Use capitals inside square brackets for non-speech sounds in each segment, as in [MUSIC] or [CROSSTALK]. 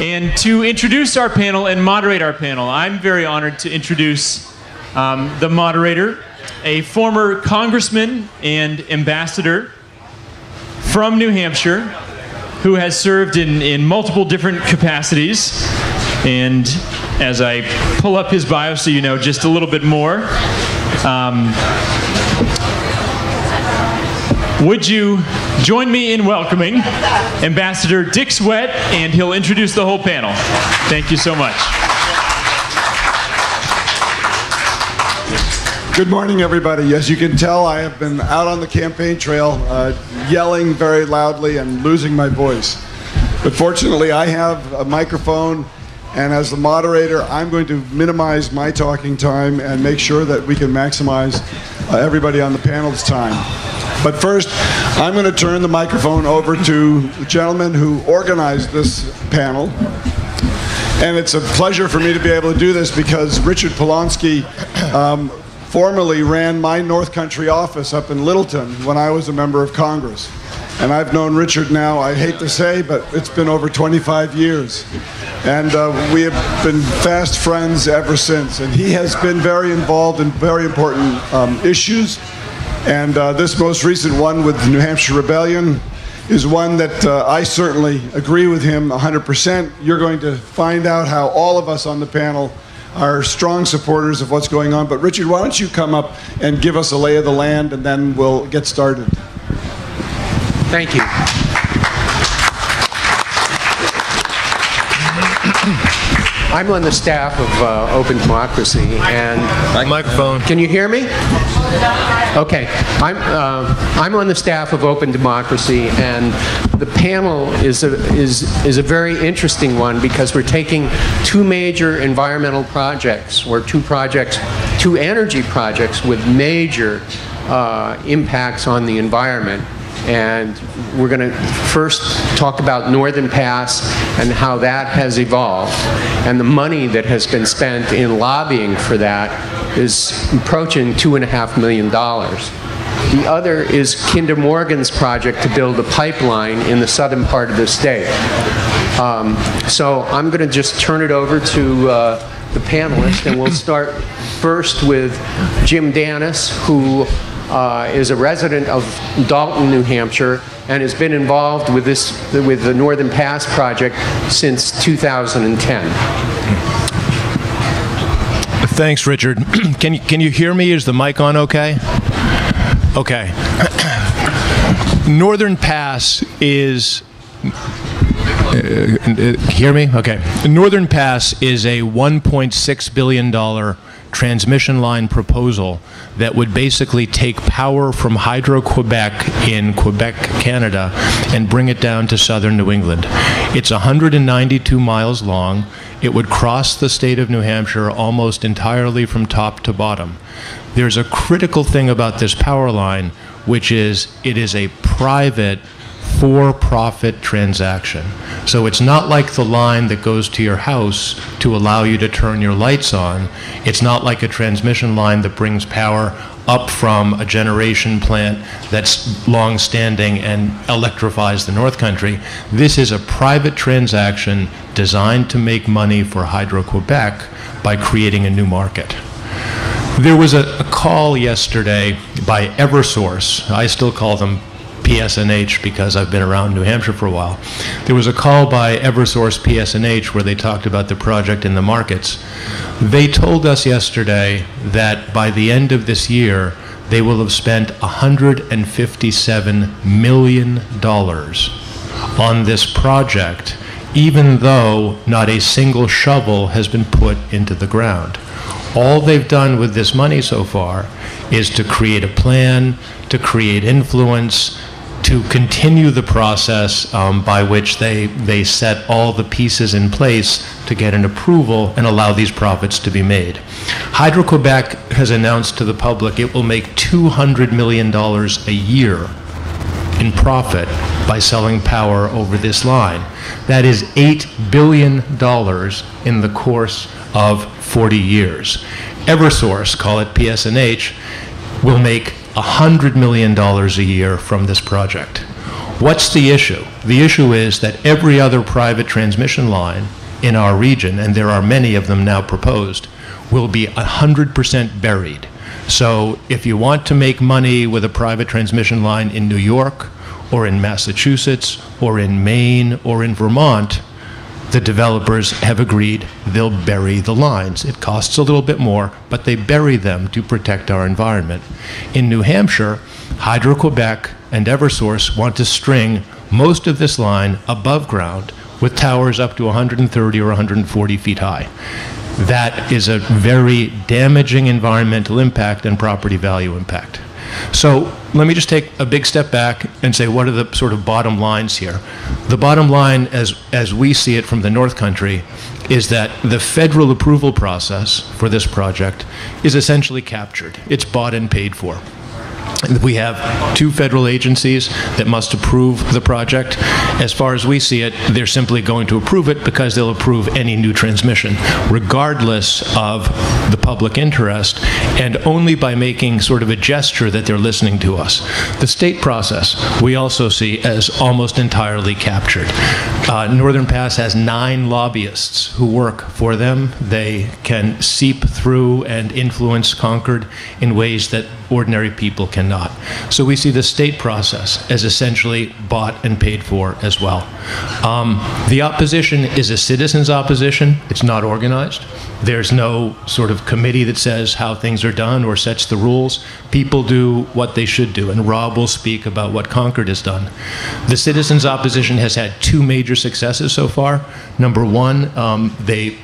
And to introduce our panel and moderate our panel, I'm very honored to introduce um, the moderator, a former congressman and ambassador from New Hampshire who has served in, in multiple different capacities. And as I pull up his bio so you know just a little bit more, um, would you join me in welcoming Ambassador Dick Swett, and he'll introduce the whole panel. Thank you so much. Good morning, everybody. As you can tell, I have been out on the campaign trail uh, yelling very loudly and losing my voice. But fortunately, I have a microphone, and as the moderator, I'm going to minimize my talking time and make sure that we can maximize uh, everybody on the panel's time. But first, I'm going to turn the microphone over to the gentleman who organized this panel. And it's a pleasure for me to be able to do this because Richard Polonsky um, formerly ran my North Country office up in Littleton when I was a member of Congress. And I've known Richard now, I hate to say, but it's been over 25 years. And uh, we have been fast friends ever since. And he has been very involved in very important um, issues and uh, this most recent one with the New Hampshire Rebellion is one that uh, I certainly agree with him 100%. You're going to find out how all of us on the panel are strong supporters of what's going on. But Richard, why don't you come up and give us a lay of the land and then we'll get started. Thank you. I'm on the staff of uh, Open Democracy, and microphone. Can you hear me? Okay, I'm uh, I'm on the staff of Open Democracy, and the panel is a is is a very interesting one because we're taking two major environmental projects, or two projects, two energy projects with major uh, impacts on the environment and we're going to first talk about Northern Pass and how that has evolved. And the money that has been spent in lobbying for that is approaching $2.5 million. The other is Kinder Morgan's project to build a pipeline in the southern part of the state. Um, so I'm going to just turn it over to uh, the panelists, and we'll start first with Jim Dannis, who uh, is a resident of Dalton, New Hampshire, and has been involved with this with the Northern Pass project since 2010. Thanks, Richard. [CLEARS THROAT] can you can you hear me? Is the mic on? Okay. Okay. [CLEARS THROAT] Northern Pass is. Uh, uh, hear me? Okay. Northern Pass is a 1.6 billion dollar transmission line proposal that would basically take power from Hydro-Quebec in Quebec, Canada, and bring it down to southern New England. It's 192 miles long. It would cross the state of New Hampshire almost entirely from top to bottom. There's a critical thing about this power line, which is it is a private for-profit transaction. So it's not like the line that goes to your house to allow you to turn your lights on. It's not like a transmission line that brings power up from a generation plant that's long-standing and electrifies the North Country. This is a private transaction designed to make money for Hydro-Quebec by creating a new market. There was a, a, call yesterday by Eversource. I still call them PSNH because I've been around New Hampshire for a while. There was a call by Eversource PSNH where they talked about the project in the markets. They told us yesterday that by the end of this year, they will have spent $157 million on this project, even though not a single shovel has been put into the ground. All they've done with this money so far is to create a plan, to create influence, to continue the process um, by which they, they set all the pieces in place to get an approval and allow these profits to be made. Hydro-Quebec has announced to the public it will make $200 million a year in profit by selling power over this line. That is $8 billion in the course of 40 years. Eversource, call it PSNH, will make $100 million a year from this project. What's the issue? The issue is that every other private transmission line in our region, and there are many of them now proposed, will be 100% buried. So if you want to make money with a private transmission line in New York, or in Massachusetts, or in Maine, or in Vermont, the developers have agreed they'll bury the lines. It costs a little bit more, but they bury them to protect our environment. In New Hampshire, Hydro Quebec and Eversource want to string most of this line above ground with towers up to 130 or 140 feet high. That is a very damaging environmental impact and property value impact. So let me just take a big step back and say what are the sort of bottom lines here. The bottom line, as, as we see it from the North Country, is that the federal approval process for this project is essentially captured. It's bought and paid for. We have two federal agencies that must approve the project. As far as we see it, they're simply going to approve it because they'll approve any new transmission, regardless of the public interest, and only by making sort of a gesture that they're listening to us. The state process we also see as almost entirely captured. Uh, Northern Pass has nine lobbyists who work for them. They can seep through and influence Concord in ways that ordinary people cannot. So we see the state process as essentially bought and paid for as well. Um, the opposition is a citizens' opposition. It's not organized. There's no sort of committee that says how things are done or sets the rules. People do what they should do, and Rob will speak about what Concord has done. The citizens' opposition has had two major successes so far. Number one, um, they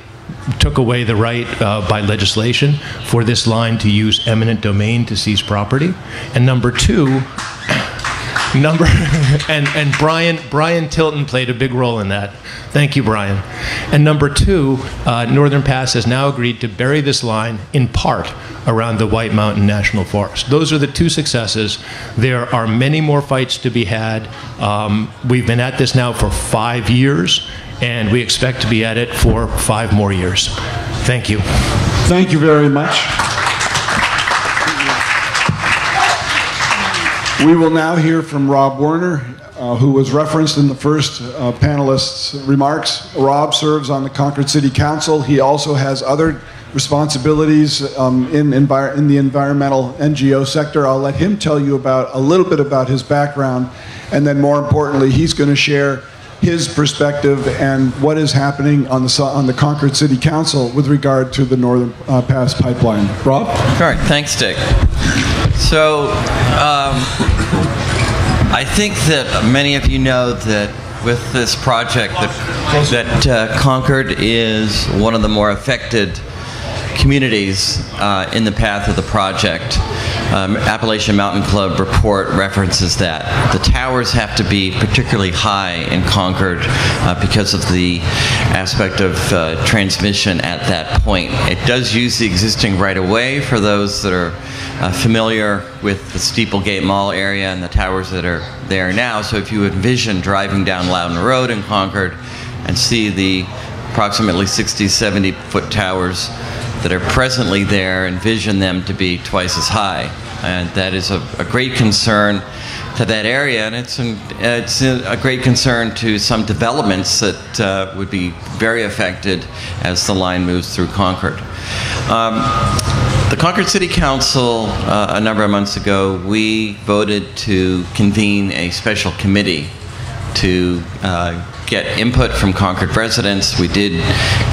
took away the right uh, by legislation for this line to use eminent domain to seize property. And number two, [COUGHS] number [LAUGHS] and and Brian Brian Tilton played a big role in that. Thank you, Brian. And number two, uh, Northern Pass has now agreed to bury this line in part around the White Mountain National Forest. Those are the two successes. There are many more fights to be had. Um, we've been at this now for five years and we expect to be at it for five more years. Thank you. Thank you very much. We will now hear from Rob Werner, uh, who was referenced in the first uh, panelist's remarks. Rob serves on the Concord City Council. He also has other responsibilities um, in, in the environmental NGO sector. I'll let him tell you about a little bit about his background, and then more importantly, he's going to share his perspective and what is happening on the on the Concord City Council with regard to the Northern uh, Pass pipeline. Rob. All right. Thanks, Dick. So, um, I think that many of you know that with this project that, that uh, Concord is one of the more affected communities uh, in the path of the project. Um, Appalachian Mountain Club report references that. The towers have to be particularly high in Concord uh, because of the aspect of uh, transmission at that point. It does use the existing right of way for those that are uh, familiar with the Steeplegate Mall area and the towers that are there now. So if you envision driving down Loudon Road in Concord and see the approximately 60, 70 foot towers that are presently there, envision them to be twice as high. And that is a, a great concern to that area, and it's, an, it's a great concern to some developments that uh, would be very affected as the line moves through Concord. Um, the Concord City Council, uh, a number of months ago, we voted to convene a special committee to uh, get input from Concord residents. We did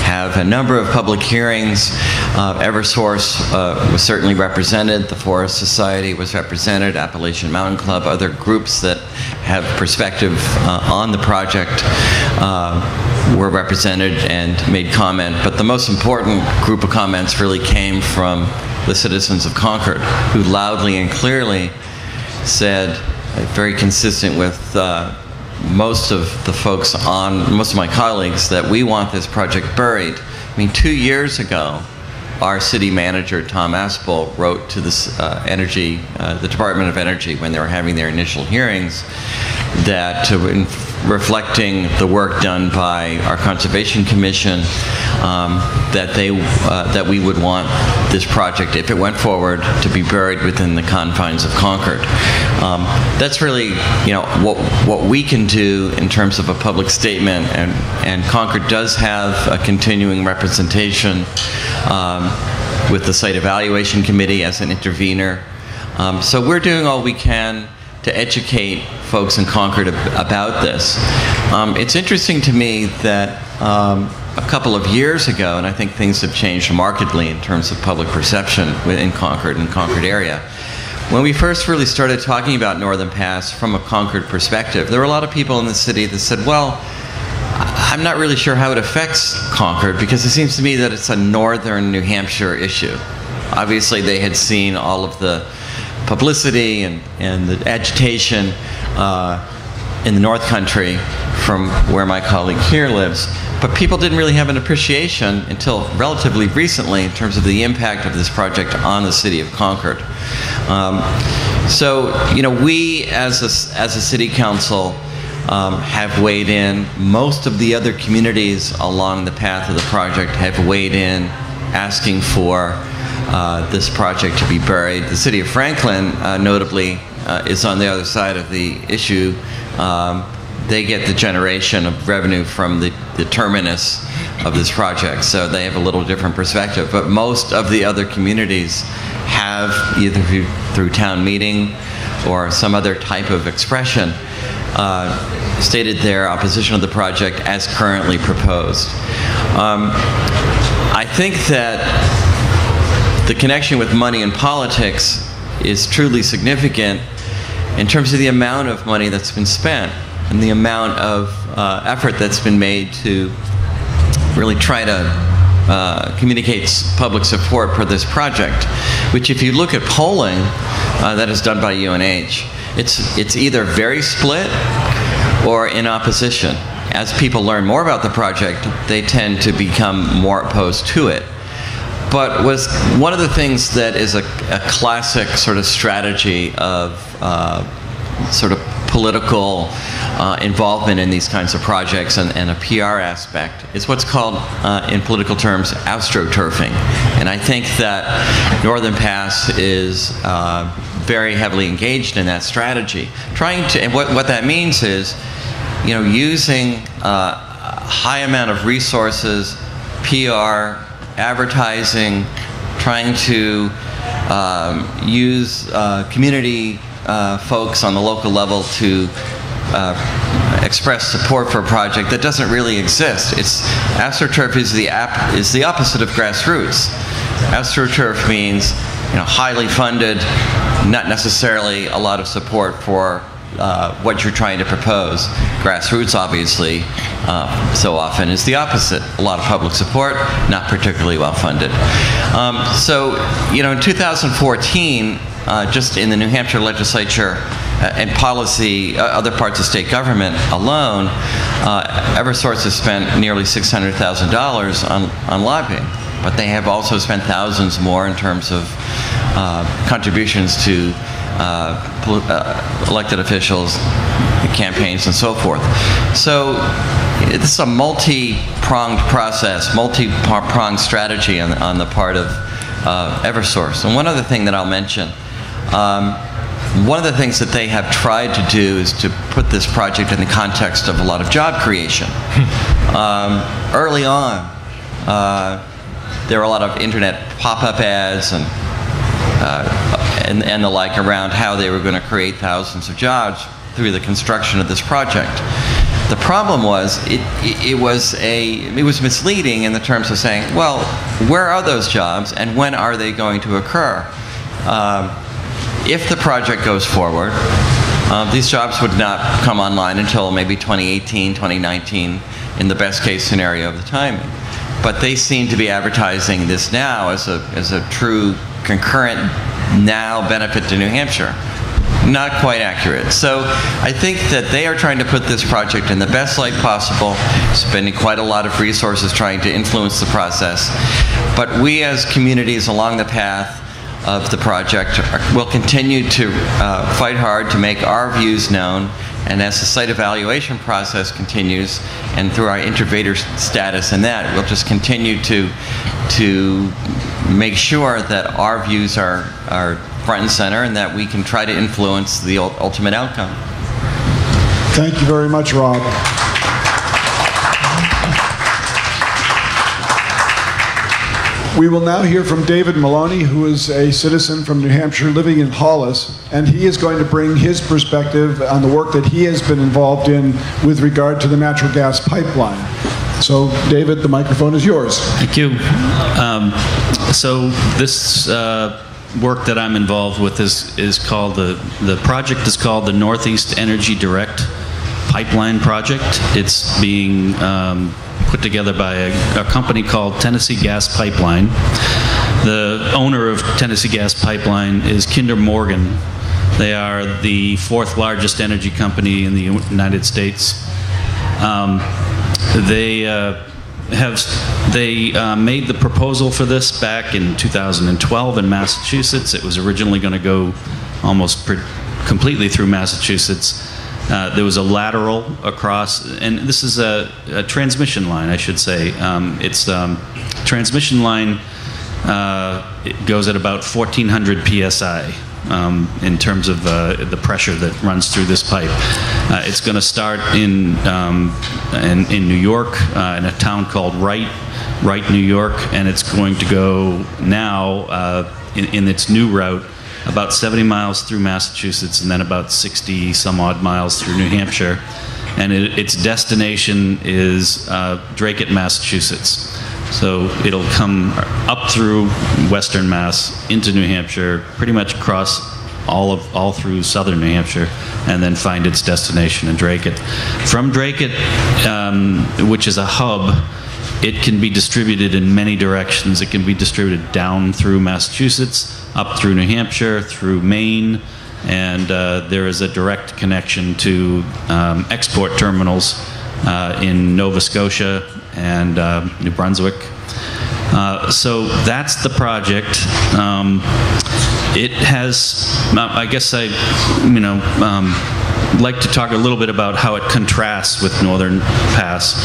have a number of public hearings. Uh, Eversource uh, was certainly represented. The Forest Society was represented. Appalachian Mountain Club, other groups that have perspective uh, on the project uh, were represented and made comment. But the most important group of comments really came from the citizens of Concord, who loudly and clearly said, very consistent with uh, most of the folks on, most of my colleagues, that we want this project buried. I mean, two years ago, our city manager, Tom Aspell, wrote to the uh, energy, uh, the Department of Energy, when they were having their initial hearings, that to reflecting the work done by our Conservation Commission, um, that they, uh, that we would want this project, if it went forward, to be buried within the confines of Concord. Um, That's really, you know, what, what we can do in terms of a public statement, and, and Concord does have a continuing representation um, with the Site Evaluation Committee as an intervener. Um, So we're doing all we can to educate folks in Concord ab- about this. Um, It's interesting to me that um, a couple of years ago, and I think things have changed markedly in terms of public perception within Concord and Concord area, when we first really started talking about Northern Pass from a Concord perspective, there were a lot of people in the city that said, well, I'm not really sure how it affects Concord because it seems to me that it's a northern New Hampshire issue. Obviously, they had seen all of the publicity and, and the agitation in the North Country from where my colleague here lives, but people didn't really have an appreciation until relatively recently in terms of the impact of this project on the city of Concord. Um, so, you know, we as a, as a city council um, have weighed in. Most of the other communities along the path of the project have weighed in, asking for uh, this project to be buried. The city of Franklin, uh, notably, uh, is on the other side of the issue. Um, they get the generation of revenue from the, the terminus of this project, so they have a little different perspective. But most of the other communities have, either through, through town meeting or some other type of expression, uh, stated their opposition of the project as currently proposed. Um, I think that the connection with money and politics is truly significant in terms of the amount of money that's been spent and the amount of uh, effort that's been made to really try to uh, communicate public support for this project, which if you look at polling uh, that is done by UNH, it's, it's either very split or in opposition. As people learn more about the project, they tend to become more opposed to it. But was one of the things that is a, a classic sort of strategy of uh, sort of political uh, involvement in these kinds of projects and, and a PR aspect is what's called, uh, in political terms, astroturfing. And I think that Northern Pass is uh, very heavily engaged in that strategy. Trying to, and what, what that means is, you know, using uh, a high amount of resources, PR, advertising, trying to um, use uh, community uh, folks on the local level to uh, express support for a project that doesn't really exist. It's astroturf is the ap- is the opposite of grassroots. Astroturf means you know highly funded, not necessarily a lot of support for uh, what you're trying to propose. Grassroots, obviously, uh, so often is the opposite. A lot of public support, not particularly well funded. Um, so, you know, in 2014, uh, just in the New Hampshire legislature uh, and policy, uh, other parts of state government alone, uh, Eversource has spent nearly $600,000 on, on lobbying. But they have also spent thousands more in terms of contributions to uh, uh, elected officials, campaigns, and so forth. So this is a multi-pronged process, multi-pronged strategy on, on the part of uh, Eversource. And one other thing that I'll mention. Um, one of the things that they have tried to do is to put this project in the context of a lot of job creation. um, early on, uh, there were a lot of internet pop-up ads and uh, and, and the like around how they were going to create thousands of jobs through the construction of this project. The problem was it, it, it was a it was misleading in the terms of saying, well, where are those jobs and when are they going to occur? Um, if the project goes forward, uh, these jobs would not come online until maybe 2018, 2019, in the best case scenario of the timing. But they seem to be advertising this now as a, as a true concurrent now benefit to New Hampshire. Not quite accurate. So I think that they are trying to put this project in the best light possible, spending quite a lot of resources trying to influence the process. But we as communities along the path of the project will continue to uh, fight hard to make our views known And as the site evaluation process continues, and through our intervenor status in that, we'll just continue to to make sure that our views are are front and center, and that we can try to influence the ultimate outcome. Thank you very much, Rob. We will now hear from David Maloney, who is a citizen from New Hampshire living in Hollis, and he is going to bring his perspective on the work that he has been involved in with regard to the natural gas pipeline. So, David, the microphone is yours. Thank you. Um, so this uh, work that I'm involved with is, is called the the project is called the Northeast Energy Direct Pipeline Project. It's being um, put together by a, a company called Tennessee Gas Pipeline. The owner of Tennessee Gas Pipeline is Kinder Morgan. They are the fourth largest energy company in the United States. Um, they uh, have they uh, made the proposal for this back in 2012 in Massachusetts. It was originally going to go almost completely through Massachusetts. Uh, there was a lateral across, and this is a, a transmission line, I should say. Um, it's um, transmission line. Uh, it goes at about 1400 psi um, in terms of uh, the pressure that runs through this pipe. Uh, it's going to start in, um, in, in New York, uh, in a town called Wright, Wright, New York, and it's going to go now uh, in, in its new route about 70 miles through Massachusetts and then about 60 some odd miles through New Hampshire. And it, its destination is uh, Dracut, Massachusetts. So it'll come up through western Mass into New Hampshire, pretty much across all of all through southern New Hampshire, and then find its destination in Dracut. From Dracut, um, which is a hub, it can be distributed in many directions. It can be distributed down through Massachusetts, up through New Hampshire, through Maine, and uh, there is a direct connection to um, export terminals uh, in Nova Scotia and uh, New Brunswick. Uh, so that's the project. Um, it has, I guess I, you know, um, like to talk a little bit about how it contrasts with Northern Pass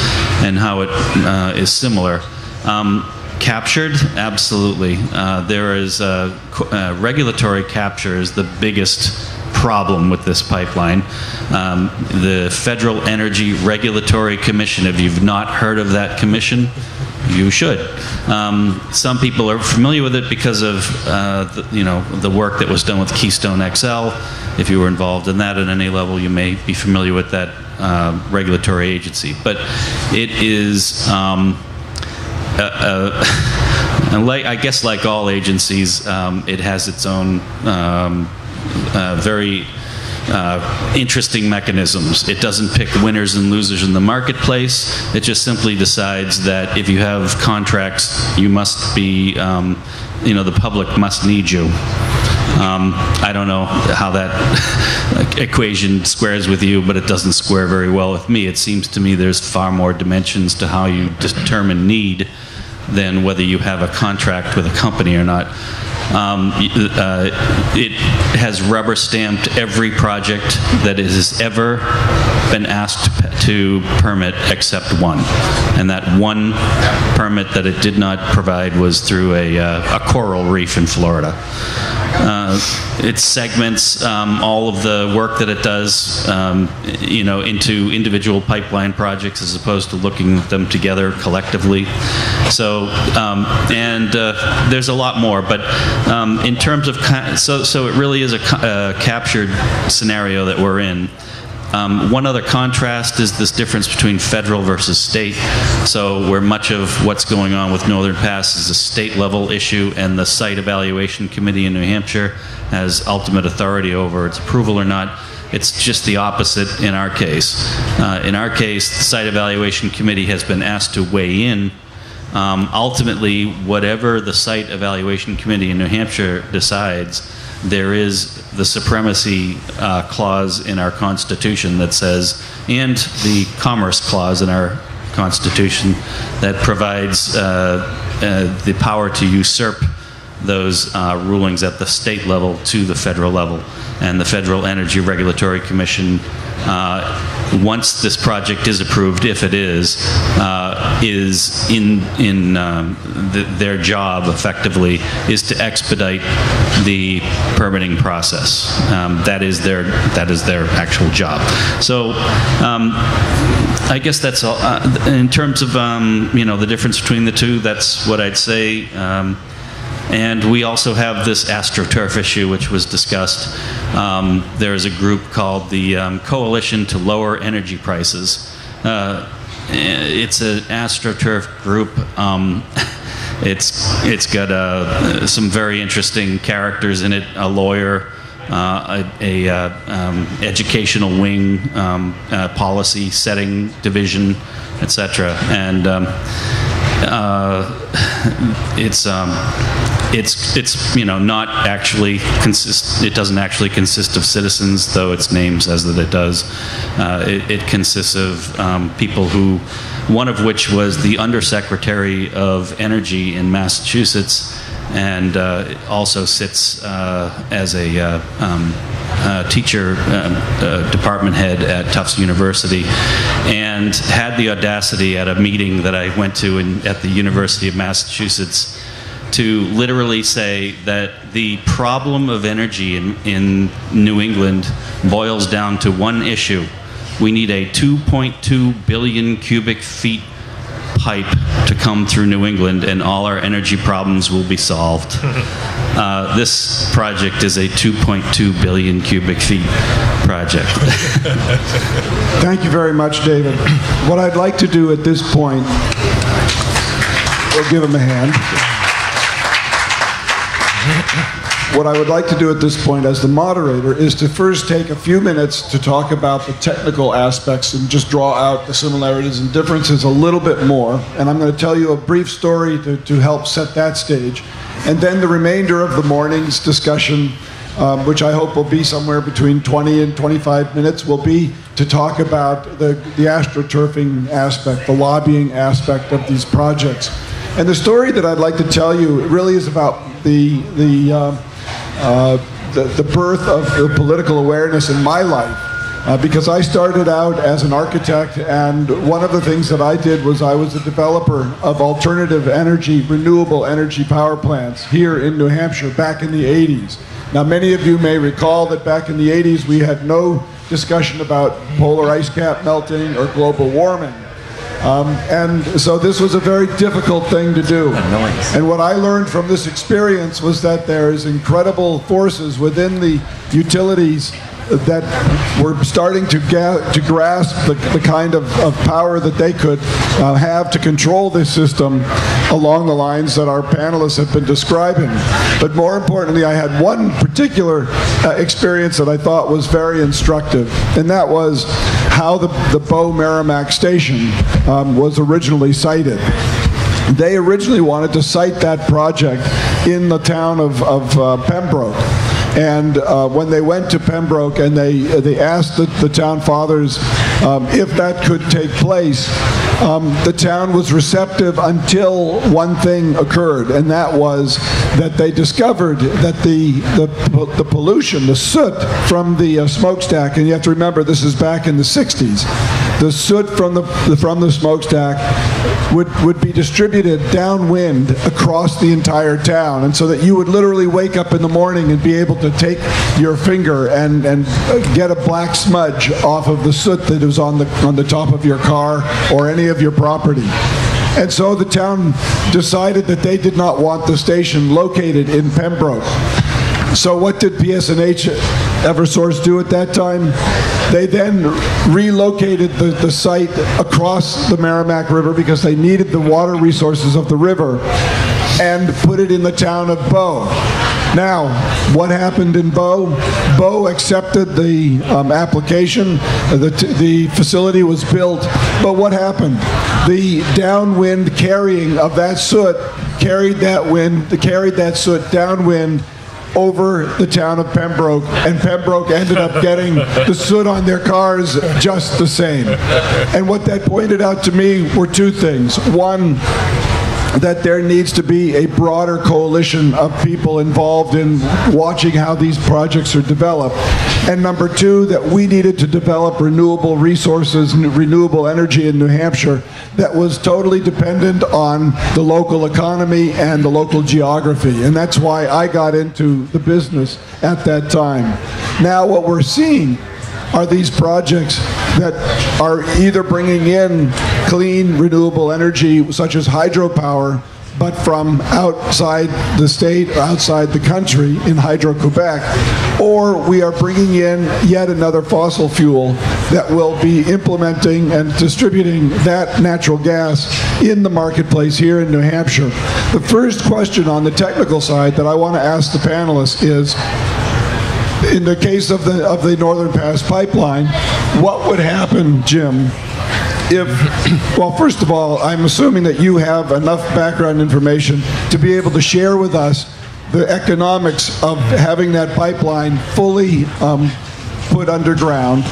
and how it uh, is similar. Um, captured, absolutely. Uh, there is uh, uh, regulatory capture is the biggest problem with this pipeline. Um, the Federal Energy Regulatory Commission. If you've not heard of that commission, you should. Um, some people are familiar with it because of uh, the, you know the work that was done with Keystone XL. If you were involved in that at any level, you may be familiar with that uh, regulatory agency. But it is. Um, [LAUGHS] and like, I guess, like all agencies, um, it has its own um, uh, very uh, interesting mechanisms. It doesn't pick winners and losers in the marketplace. It just simply decides that if you have contracts, you must be, um, you know, the public must need you. Um, I don't know how that [LAUGHS] equation squares with you, but it doesn't square very well with me. It seems to me there's far more dimensions to how you determine need than whether you have a contract with a company or not. Um, uh, it has rubber stamped every project that has ever been asked to permit except one. And that one permit that it did not provide was through a, uh, a coral reef in Florida. Uh, it segments um, all of the work that it does, um, you know, into individual pipeline projects as opposed to looking at them together collectively. So, um, and uh, there's a lot more, but um, in terms of so, so it really is a, a captured scenario that we're in. Um, one other contrast is this difference between federal versus state. So, where much of what's going on with Northern Pass is a state level issue, and the Site Evaluation Committee in New Hampshire has ultimate authority over its approval or not. It's just the opposite in our case. Uh, in our case, the Site Evaluation Committee has been asked to weigh in um, ultimately, whatever the site evaluation committee in New Hampshire decides, there is the supremacy uh, clause in our Constitution that says, and the commerce clause in our Constitution that provides uh, uh, the power to usurp those uh, rulings at the state level to the federal level. And the Federal Energy Regulatory Commission uh, once this project is approved, if it is, uh, is in in um, the, their job effectively is to expedite the permitting process. Um, that is their that is their actual job. So. Um, I guess that's all. Uh, in terms of um, you know the difference between the two, that's what I'd say. Um, and we also have this astroturf issue, which was discussed. Um, there is a group called the um, Coalition to Lower Energy Prices. Uh, it's an astroturf group. Um, [LAUGHS] it's it's got uh, some very interesting characters in it. A lawyer, uh, a, a uh, um, educational wing, um, uh, policy setting division, etc. And um, uh, [LAUGHS] it's um, it's it's you know not actually consist. It doesn't actually consist of citizens, though its name says that it does. Uh, it, it, consists of um, people who, one of which was the undersecretary of energy in Massachusetts, and uh, also sits uh, as a uh, um, uh, teacher um, uh, department head at Tufts University, and had the audacity at a meeting that I went to in, at the University of Massachusetts to literally say that the problem of energy in, in New England boils down to one issue. We need a 2.2 billion cubic feet pipe to come through New England, and all our energy problems will be solved. [LAUGHS] Uh, this project is a 2.2 billion cubic feet project. [LAUGHS] Thank you very much, David. What I'd like to do at this point, we'll give him a hand. What I would like to do at this point as the moderator is to first take a few minutes to talk about the technical aspects and just draw out the similarities and differences a little bit more. And I'm going to tell you a brief story to, to help set that stage. And then the remainder of the morning's discussion, um, which I hope will be somewhere between 20 and 25 minutes, will be to talk about the, the astroturfing aspect, the lobbying aspect of these projects. And the story that I'd like to tell you really is about the, the uh, uh, the, the birth of the political awareness in my life. Uh, because I started out as an architect, and one of the things that I did was I was a developer of alternative energy, renewable energy power plants here in New Hampshire back in the 80s. Now, many of you may recall that back in the 80s we had no discussion about polar ice cap melting or global warming. Um, and so this was a very difficult thing to do. And what I learned from this experience was that there's incredible forces within the utilities that were starting to, ga- to grasp the, the kind of, of power that they could uh, have to control this system along the lines that our panelists have been describing. But more importantly, I had one particular uh, experience that I thought was very instructive, and that was how the, the Bow Merrimack station um, was originally sited. They originally wanted to site that project in the town of, of uh, Pembroke. And uh, when they went to Pembroke and they, they asked the, the town fathers um, if that could take place, um, the town was receptive until one thing occurred, and that was that they discovered that the, the, the pollution, the soot from the uh, smokestack, and you have to remember this is back in the 60s, the soot from the, from the smokestack would, would be distributed downwind across the entire town, and so that you would literally wake up in the morning and be able to take your finger and, and get a black smudge off of the soot that was on the, on the top of your car or any of your property. And so the town decided that they did not want the station located in Pembroke. So what did PSNH Eversource do at that time? They then relocated the, the site across the Merrimack River because they needed the water resources of the river and put it in the town of Bow. Now, what happened in Bow? Bow accepted the um, application. The, the facility was built. But what happened? The downwind carrying of that soot carried that wind, carried that soot downwind over the town of Pembroke, and Pembroke ended up getting the soot on their cars just the same. And what that pointed out to me were two things. One, that there needs to be a broader coalition of people involved in watching how these projects are developed. And number two, that we needed to develop renewable resources and renewable energy in New Hampshire that was totally dependent on the local economy and the local geography. And that's why I got into the business at that time. Now, what we're seeing are these projects that are either bringing in clean, renewable energy, such as hydropower, but from outside the state or outside the country in Hydro Quebec, or we are bringing in yet another fossil fuel that will be implementing and distributing that natural gas in the marketplace here in New Hampshire. The first question on the technical side that I want to ask the panelists is, in the case of the of the Northern Pass pipeline, what would happen, Jim, if well, first of all, I'm assuming that you have enough background information to be able to share with us the economics of having that pipeline fully um, put underground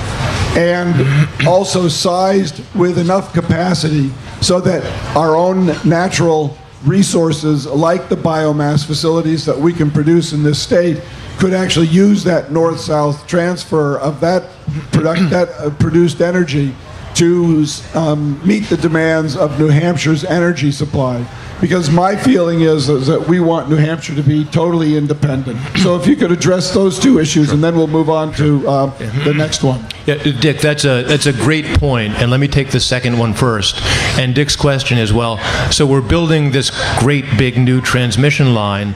and also sized with enough capacity so that our own natural resources like the biomass facilities that we can produce in this state could actually use that north-south transfer of that, product, that uh, produced energy to um, meet the demands of New Hampshire's energy supply. Because my feeling is, is, that we want New Hampshire to be totally independent. So if you could address those two issues, sure. and then we'll move on to uh, the next one. Yeah, Dick, that's a that's a great point, and let me take the second one first. And Dick's question is, well, so we're building this great big new transmission line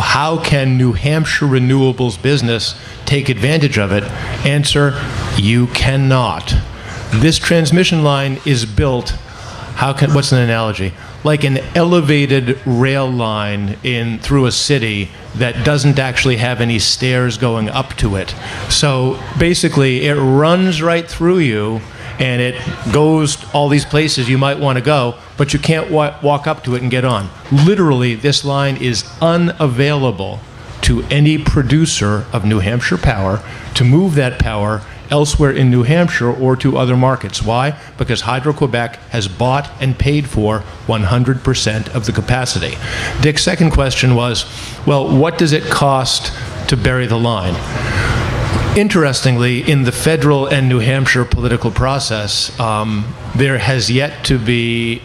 how can New Hampshire renewables business take advantage of it? Answer, you cannot. This transmission line is built, how can, what's an analogy? Like an elevated rail line in through a city that doesn't actually have any stairs going up to it. So basically, it runs right through you and it goes all these places you might want to go, but you can't wa- walk up to it and get on. Literally, this line is unavailable to any producer of New Hampshire power to move that power elsewhere in New Hampshire or to other markets. Why? Because Hydro Quebec has bought and paid for 100% of the capacity. Dick's second question was well, what does it cost to bury the line? Interestingly, in the federal and New Hampshire political process, um, there has yet to be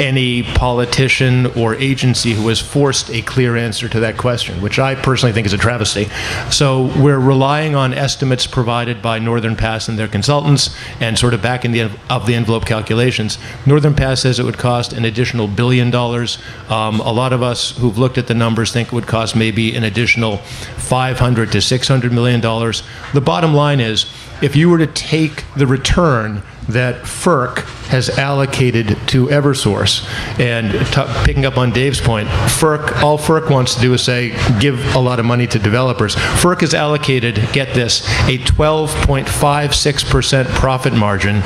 any politician or agency who has forced a clear answer to that question, which I personally think is a travesty. So we're relying on estimates provided by Northern Pass and their consultants and sort of back in the of the envelope calculations. Northern Pass says it would cost an additional billion dollars. Um, a lot of us who've looked at the numbers think it would cost maybe an additional 500 to 600 million dollars. The bottom line is if you were to take the return that FERC has allocated to Eversource. And t- picking up on Dave's point, FERC, all FERC wants to do is say, give a lot of money to developers. FERC has allocated, get this, a 12.56% profit margin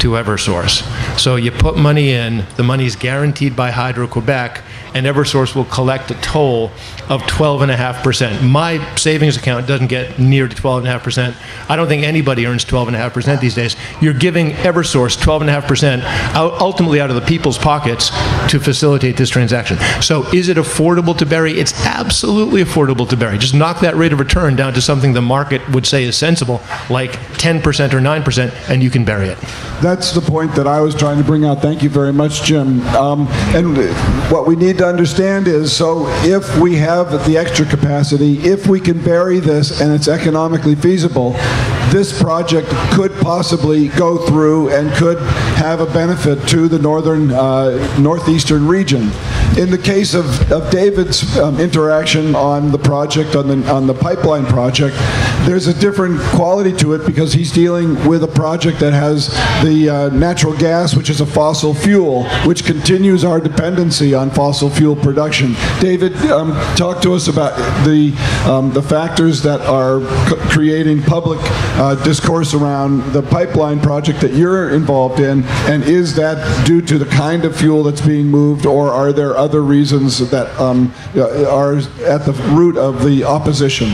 to Eversource. So you put money in, the money is guaranteed by Hydro Quebec, and Eversource will collect a toll of 12.5%. My savings account doesn't get near to 12.5%. I don't think anybody earns 12.5% these days. You're giving Eversource 12.5% out, ultimately out of the people's pockets to facilitate this transaction. So is it affordable to bury? It's absolutely affordable to bury. Just knock that rate of return down to something the market would say is sensible, like 10% or 9%, and you can bury it. That's the point that I was trying to bring out. Thank you very much, Jim. Um, and what we need to understand is so if we have the extra capacity, if we can bury this and it's economically feasible, this project could possibly go through and could have a benefit to the northern, uh, northeastern region. In the case of, of David's um, interaction on the project, on the, on the pipeline project, there's a different quality to it because he's dealing with a project that has the uh, natural gas, which is a fossil fuel, which continues our dependency on fossil fuel production. David, um, talk to us about the, um, the factors that are creating public uh, discourse around the pipeline project that you're involved in, and is that due to the kind of fuel that's being moved, or are there other reasons that um, are at the root of the opposition?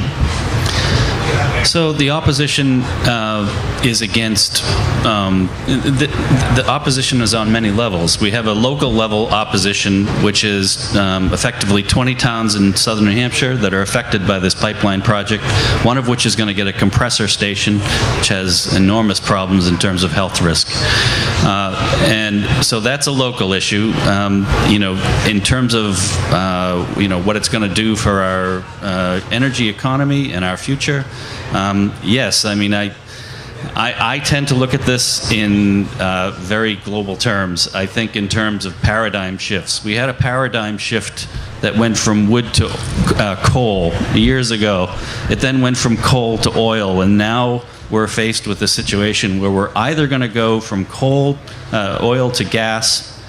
So the opposition uh, is against um, the, the opposition is on many levels. We have a local level opposition, which is um, effectively 20 towns in southern New Hampshire that are affected by this pipeline project, one of which is going to get a compressor station, which has enormous problems in terms of health risk. Uh, and so that's a local issue. Um, you know, in terms of uh, you know what it's going to do for our uh, energy economy and our future, um, yes, I mean I. I, I, tend to look at this in uh, very global terms. I think in terms of paradigm shifts. We had a paradigm shift that went from wood to uh, coal years ago. It then went from coal to oil, and now we're faced with a situation where we're either going to go from coal, uh, oil to gas,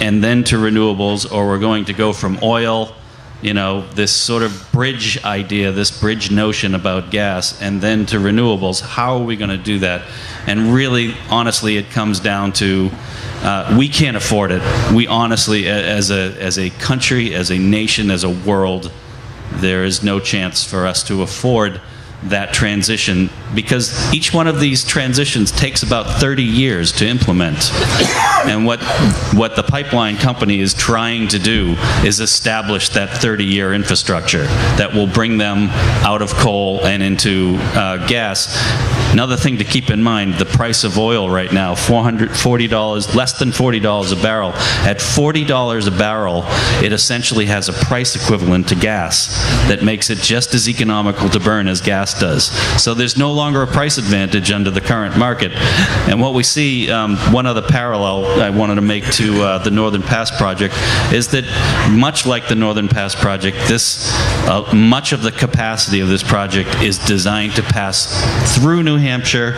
and then to renewables, or we're going to go from oil you know, this sort of bridge idea, this bridge notion about gas, and then to renewables. How are we going to do that? And really, honestly, it comes down to uh, we can't afford it. We honestly, as a, as a country, as a nation, as a world, there is no chance for us to afford that transition because each one of these transitions takes about 30 years to implement. And what, what the pipeline company is trying to do is establish that 30 year infrastructure that will bring them out of coal and into uh, gas. Another thing to keep in mind the price of oil right now $440, less than $40 a barrel. At $40 a barrel, it essentially has a price equivalent to gas that makes it just as economical to burn as gas does. So there's no longer a price advantage under the current market. And what we see, um, one other parallel I wanted to make to uh, the Northern Pass project is that much like the Northern Pass project, this uh, much of the capacity of this project is designed to pass through New Hampshire,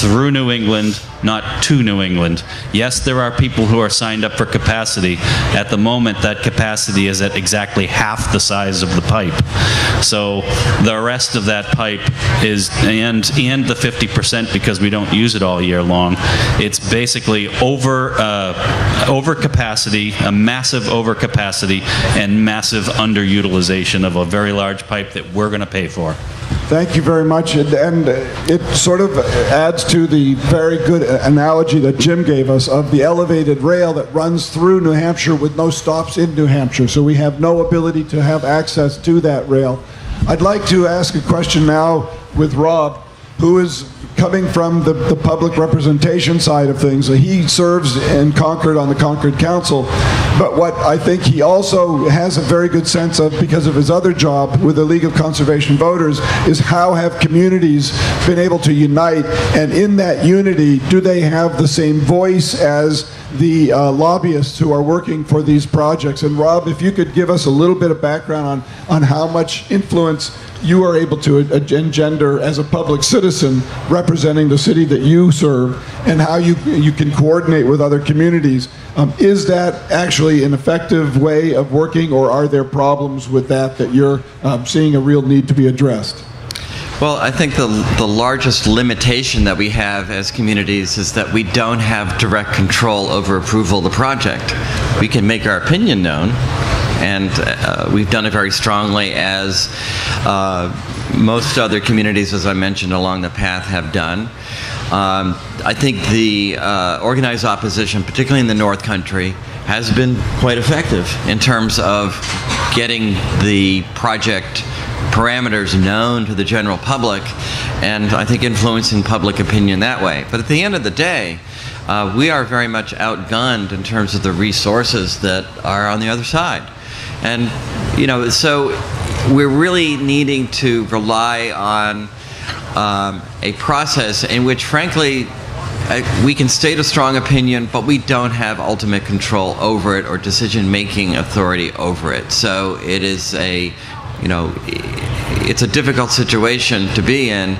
through New England, not to New England. Yes, there are people who are signed up for capacity. At the moment, that capacity is at exactly half the size of the pipe. So the rest of that pipe is, and, and the 50% because we don't use it all year long, it's basically over, uh, over capacity, a massive overcapacity, and massive underutilization of a very large pipe that we're going to pay for. Thank you very much. And, and, it sort of adds to the very good analogy that Jim gave us of the elevated rail that runs through New Hampshire with no stops in New Hampshire. So we have no ability to have access to that rail. I'd like to ask a question now with Rob, who is coming from the, the public representation side of things. He serves in Concord on the Concord Council, but what I think he also has a very good sense of because of his other job with the League of Conservation Voters is how have communities been able to unite and in that unity do they have the same voice as the uh, lobbyists who are working for these projects. And Rob, if you could give us a little bit of background on, on how much influence you are able to engender as a public citizen representing the city that you serve and how you, you can coordinate with other communities. Um, is that actually an effective way of working or are there problems with that that you're um, seeing a real need to be addressed? Well, I think the, the largest limitation that we have as communities is that we don't have direct control over approval of the project. We can make our opinion known, and uh, we've done it very strongly as uh, most other communities, as I mentioned, along the path have done. Um, I think the uh, organized opposition, particularly in the North Country, has been quite effective in terms of getting the project parameters known to the general public and I think influencing public opinion that way. But at the end of the day, uh, we are very much outgunned in terms of the resources that are on the other side. And, you know, so we're really needing to rely on um, a process in which, frankly, uh, we can state a strong opinion, but we don't have ultimate control over it or decision making authority over it. So it is a you know, it's a difficult situation to be in,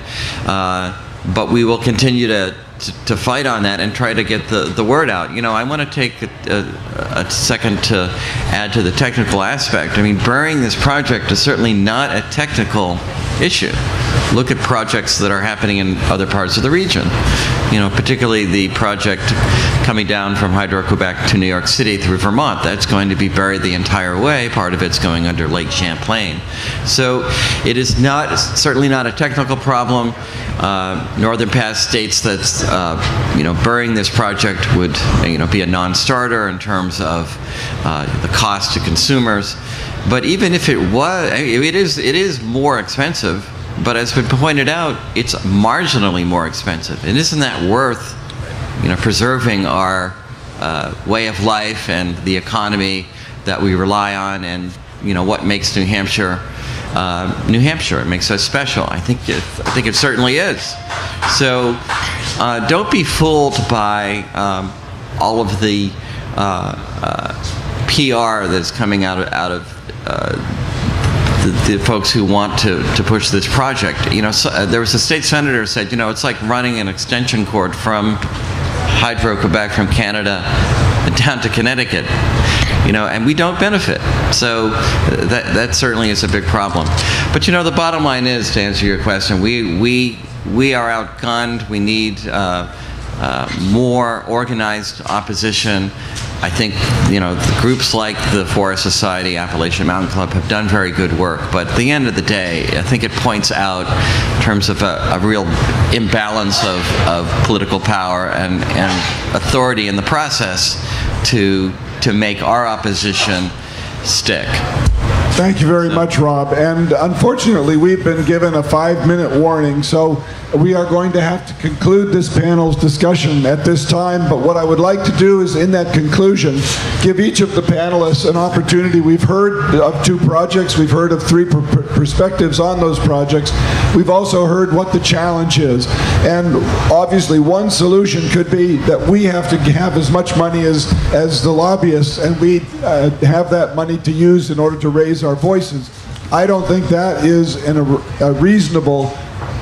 uh, but we will continue to, to, fight on that and try to get the, the word out. You know, I want to take a, a, a, second to add to the technical aspect. I mean, burying this project is certainly not a technical issue. Look at projects that are happening in other parts of the region. You know, particularly the project coming down from Hydro-Quebec to New York City through Vermont. That's going to be buried the entire way. Part of it's going under Lake Champlain. So it is not certainly not a technical problem. Uh, Northern Pass states that uh, you know burying this project would you know be a non-starter in terms of uh, the cost to consumers. But even if it was, it is it is more expensive. But as been pointed out, it's marginally more expensive. And isn't that worth you know preserving our uh, way of life and the economy that we rely on, and you know what makes New Hampshire uh, New Hampshire. It makes us special. I think it, I think it certainly is. So uh, don't be fooled by um, all of the uh, uh PR that's coming out of, out of uh, the, the, folks who want to, to push this project. You know, so, uh, there was a state senator said, you know, it's like running an extension cord from Hydro-Quebec from Canada down to Connecticut you know, and we don't benefit. So that, that certainly is a big problem. But you know, the bottom line is, to answer your question, we, we, we are outgunned. We need uh, uh, more organized opposition. I think you know groups like the Forest Society, Appalachian Mountain Club have done very good work. But at the end of the day, I think it points out in terms of a, a real imbalance of, of political power and, and authority in the process to to make our opposition stick. Thank you very much, Rob. And unfortunately, we've been given a five minute warning, so we are going to have to conclude this panel's discussion at this time. But what I would like to do is, in that conclusion, give each of the panelists an opportunity. We've heard of two projects, we've heard of three per perspectives on those projects. We've also heard what the challenge is. And obviously, one solution could be that we have to have as much money as, as the lobbyists, and we uh, have that money to use in order to raise our voices. I don't think that is a reasonable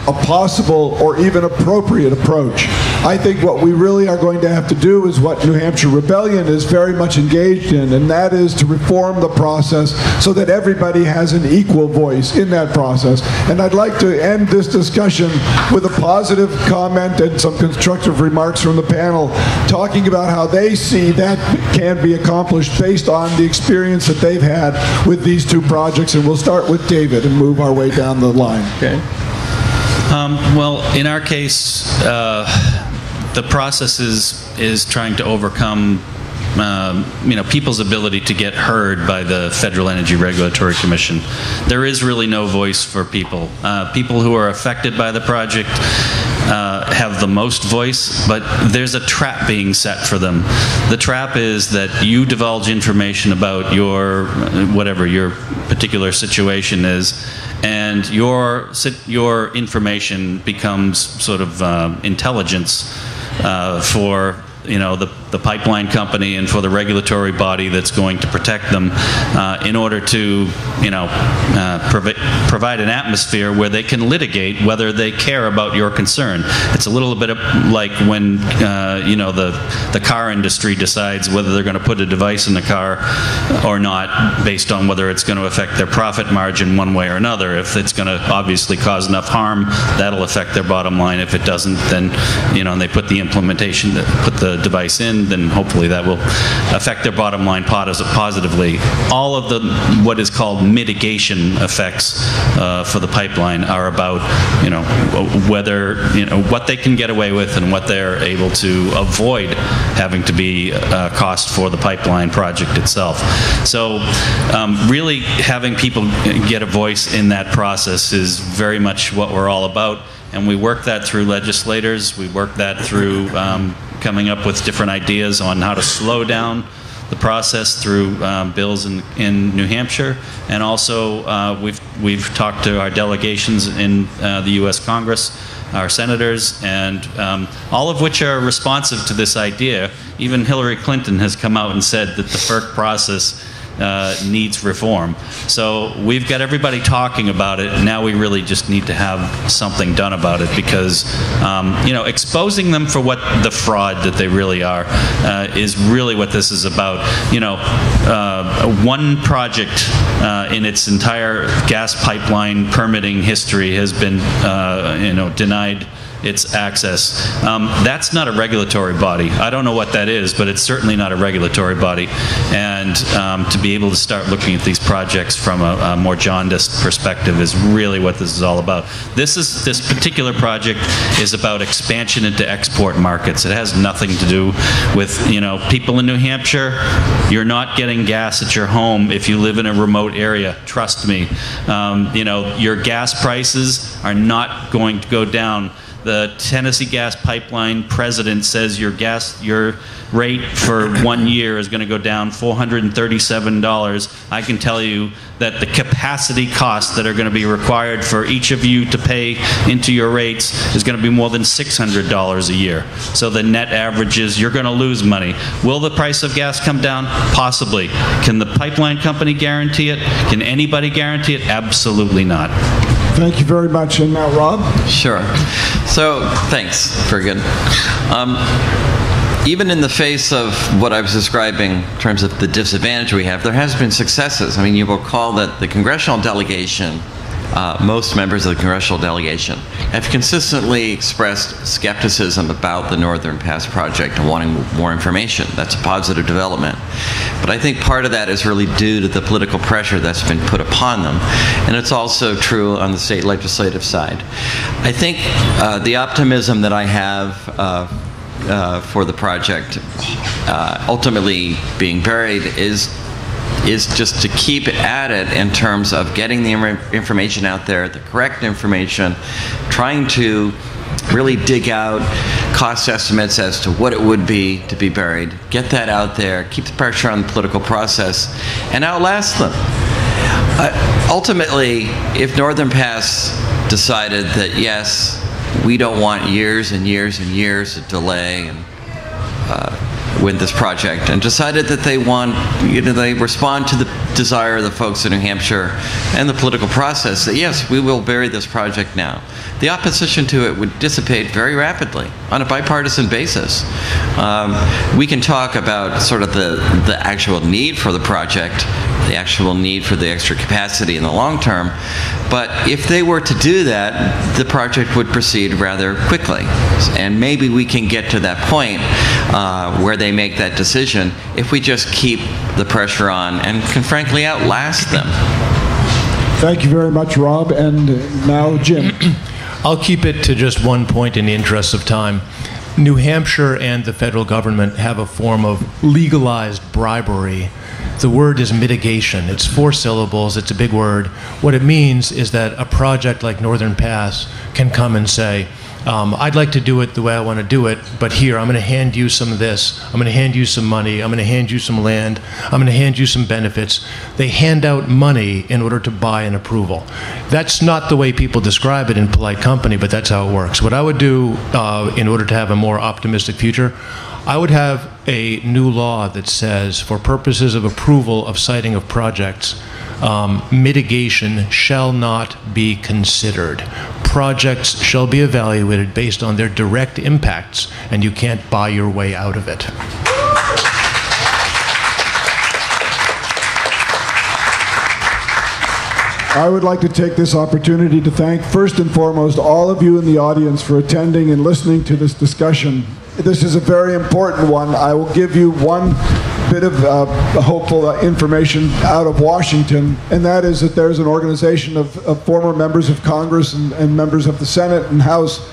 a possible or even appropriate approach. I think what we really are going to have to do is what New Hampshire Rebellion is very much engaged in, and that is to reform the process so that everybody has an equal voice in that process. And I'd like to end this discussion with a positive comment and some constructive remarks from the panel talking about how they see that can be accomplished based on the experience that they've had with these two projects. And we'll start with David and move our way down the line. Okay. Um, well, in our case, uh, the process is is trying to overcome um, you know people's ability to get heard by the Federal Energy Regulatory Commission. There is really no voice for people. Uh, people who are affected by the project uh, have the most voice, but there's a trap being set for them. The trap is that you divulge information about your whatever your particular situation is and your your information becomes sort of uh, intelligence uh, for you know the the pipeline company and for the regulatory body that's going to protect them uh, in order to, you know, uh, provi provide an atmosphere where they can litigate whether they care about your concern. It's a little bit like when, uh, you know, the, the car industry decides whether they're going to put a device in the car or not based on whether it's going to affect their profit margin one way or another. If it's going to obviously cause enough harm, that'll affect their bottom line. If it doesn't, then, you know, and they put the implementation, put the device in, then hopefully that will affect their bottom line positively. All of the what is called mitigation effects uh, for the pipeline are about you know whether you know what they can get away with and what they're able to avoid having to be a uh, cost for the pipeline project itself. So um, really having people get a voice in that process is very much what we're all about and we work that through legislators. We work that through um, coming up with different ideas on how to slow down the process through um, bills in, in New Hampshire, and also uh, we've we've talked to our delegations in uh, the U.S. Congress, our senators, and um, all of which are responsive to this idea. Even Hillary Clinton has come out and said that the FERC process uh, needs reform. So we've got everybody talking about it. Now we really just need to have something done about it because, um, you know, exposing them for what the fraud that they really are uh, is really what this is about. You know, uh, one project uh, in its entire gas pipeline permitting history has been, uh, you know, denied its access. Um, that's not a regulatory body. I don't know what that is, but it's certainly not a regulatory body. And um, to be able to start looking at these projects from a, a more jaundiced perspective is really what this is all about. This is this particular project is about expansion into export markets. It has nothing to do with you know people in New Hampshire. You're not getting gas at your home if you live in a remote area. Trust me. Um, you know your gas prices are not going to go down the Tennessee Gas Pipeline president says your gas your rate for one year is going to go down $437. I can tell you that the capacity costs that are going to be required for each of you to pay into your rates is going to be more than $600 a year. So the net average is you're going to lose money. Will the price of gas come down? Possibly. Can the pipeline company guarantee it? Can anybody guarantee it? Absolutely not. Thank you very much. And now, Rob? Sure. So, thanks, Fergus. Um, even in the face of what I was describing in terms of the disadvantage we have, there has been successes. I mean, you will recall that the congressional delegation uh, most members of the congressional delegation have consistently expressed skepticism about the Northern Pass project and wanting more information. That's a positive development. But I think part of that is really due to the political pressure that's been put upon them. And it's also true on the state legislative side. I think uh, the optimism that I have uh, uh, for the project uh, ultimately being buried is is just to keep at it in terms of getting the information out there, the correct information, trying to really dig out cost estimates as to what it would be to be buried, get that out there, keep the pressure on the political process, and outlast them. Uh, ultimately, if Northern Pass decided that yes, we don't want years and years and years of delay and uh, with this project and decided that they want, you know, they respond to the desire of the folks in New Hampshire and the political process that yes, we will bury this project now. The opposition to it would dissipate very rapidly on a bipartisan basis. Um, we can talk about sort of the, the actual need for the project, the actual need for the extra capacity in the long term, but if they were to do that, the project would proceed rather quickly. And maybe we can get to that point uh, where they make that decision if we just keep the pressure on and can frankly outlast them. Thank you very much, Rob. And now, Jim. [CLEARS THROAT] I'll keep it to just one point in the interest of time. New Hampshire and the federal government have a form of legalized bribery. The word is mitigation. It's four syllables, it's a big word. What it means is that a project like Northern Pass can come and say, um, I'd like to do it the way I want to do it, but here, I'm going to hand you some of this. I'm going to hand you some money. I'm going to hand you some land. I'm going to hand you some benefits. They hand out money in order to buy an approval. That's not the way people describe it in polite company, but that's how it works. What I would do uh, in order to have a more optimistic future, I would have a new law that says, for purposes of approval of siting of projects, um, mitigation shall not be considered. Projects shall be evaluated based on their direct impacts, and you can't buy your way out of it. I would like to take this opportunity to thank, first and foremost, all of you in the audience for attending and listening to this discussion. This is a very important one. I will give you one bit of uh, hopeful uh, information out of Washington, and that is that there's an organization of, of former members of Congress and, and, members of the Senate and House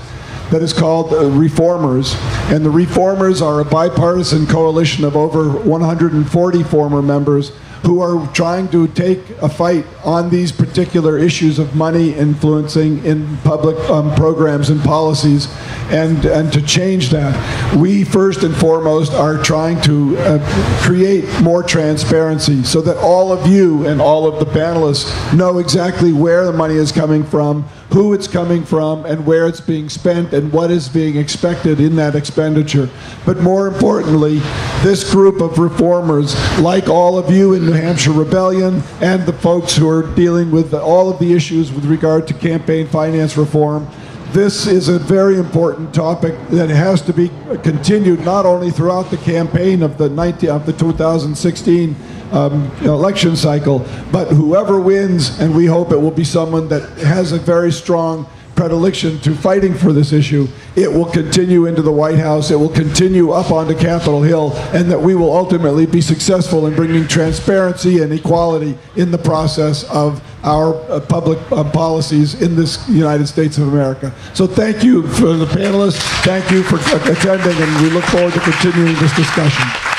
that is called uh, Reformers. And the Reformers are a bipartisan coalition of over 140 former members who are trying to take a fight on these particular issues of money influencing in public um, programs and policies and, and to change that. We, first and foremost, are trying to uh, create more transparency so that all of you and all of the panelists know exactly where the money is coming from, who it's coming from and where it's being spent and what is being expected in that expenditure. But more importantly, this group of reformers, like all of you in New Hampshire Rebellion and the folks who are dealing with all of the issues with regard to campaign finance reform, this is a very important topic that has to be continued not only throughout the campaign of the 19, of the 2016 um, election cycle, but whoever wins, and we hope it will be someone that has a very strong predilection to fighting for this issue, it will continue into the White House, it will continue up onto Capitol Hill, and that we will ultimately be successful in bringing transparency and equality in the process of our uh, public uh, policies in this United States of America. So thank you for the panelists, thank you for attending, and we look forward to continuing this discussion.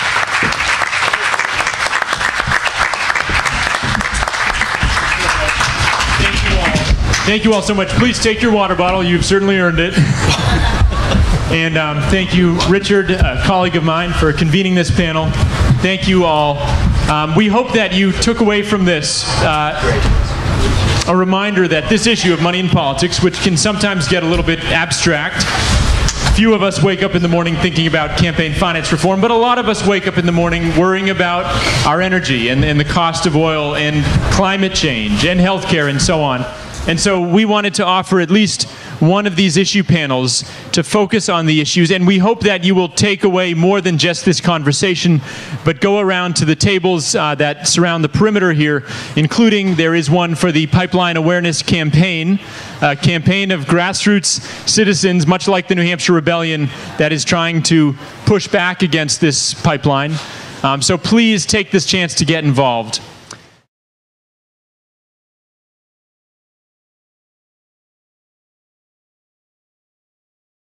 Thank you all so much. Please take your water bottle. You've certainly earned it. [LAUGHS] and um, thank you, Richard, a colleague of mine, for convening this panel. Thank you all. Um, we hope that you took away from this uh, a reminder that this issue of money in politics, which can sometimes get a little bit abstract, few of us wake up in the morning thinking about campaign finance reform, but a lot of us wake up in the morning worrying about our energy and, and the cost of oil and climate change and healthcare and so on. And so we wanted to offer at least one of these issue panels to focus on the issues. And we hope that you will take away more than just this conversation, but go around to the tables uh, that surround the perimeter here, including there is one for the Pipeline Awareness Campaign, a campaign of grassroots citizens, much like the New Hampshire Rebellion, that is trying to push back against this pipeline. Um, so please take this chance to get involved.